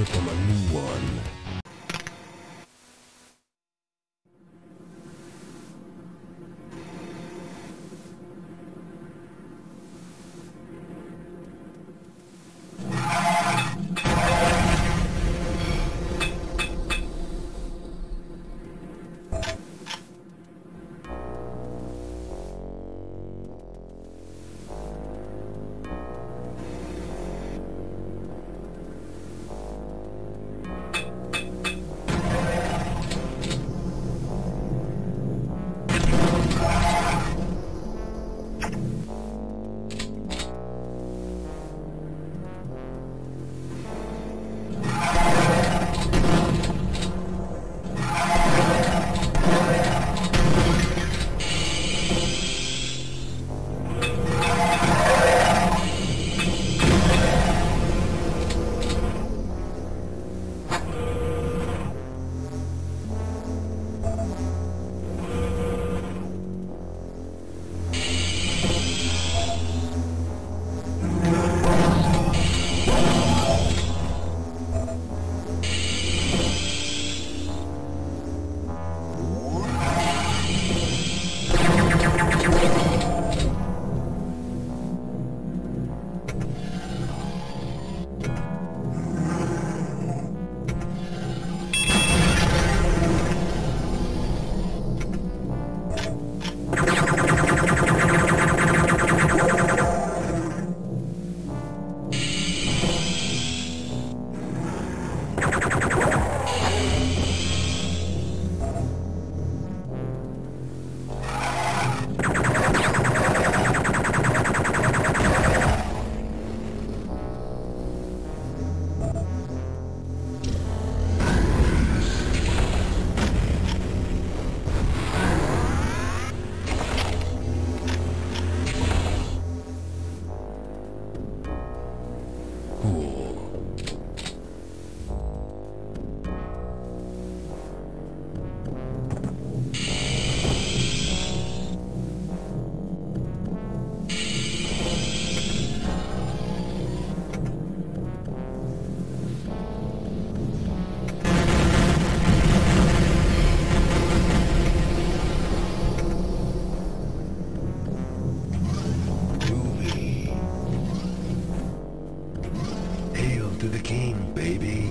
rip him a new one. to the king, baby.